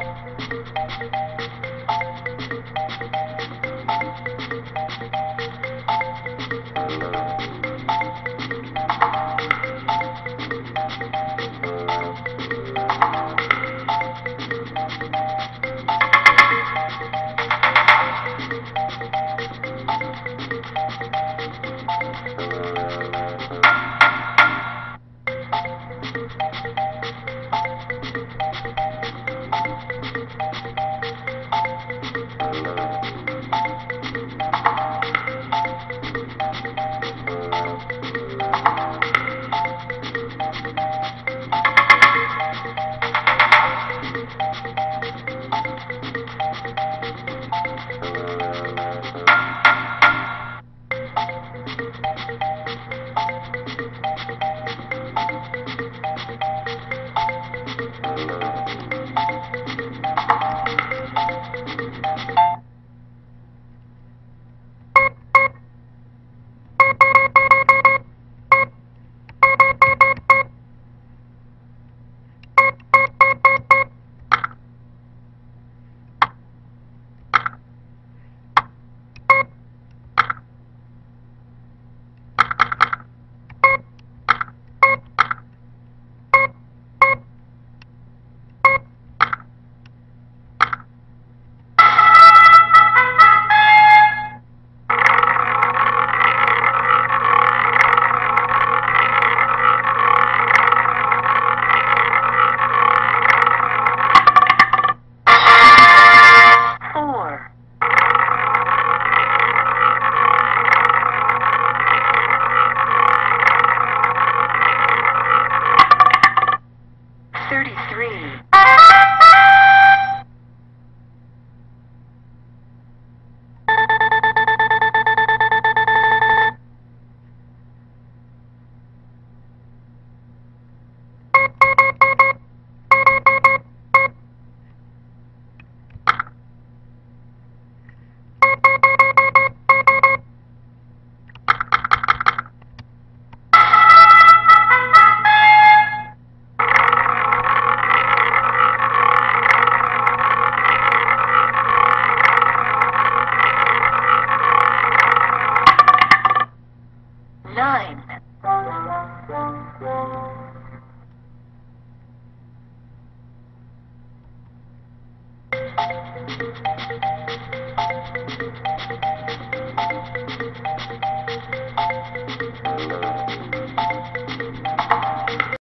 four, thirty-three, nine,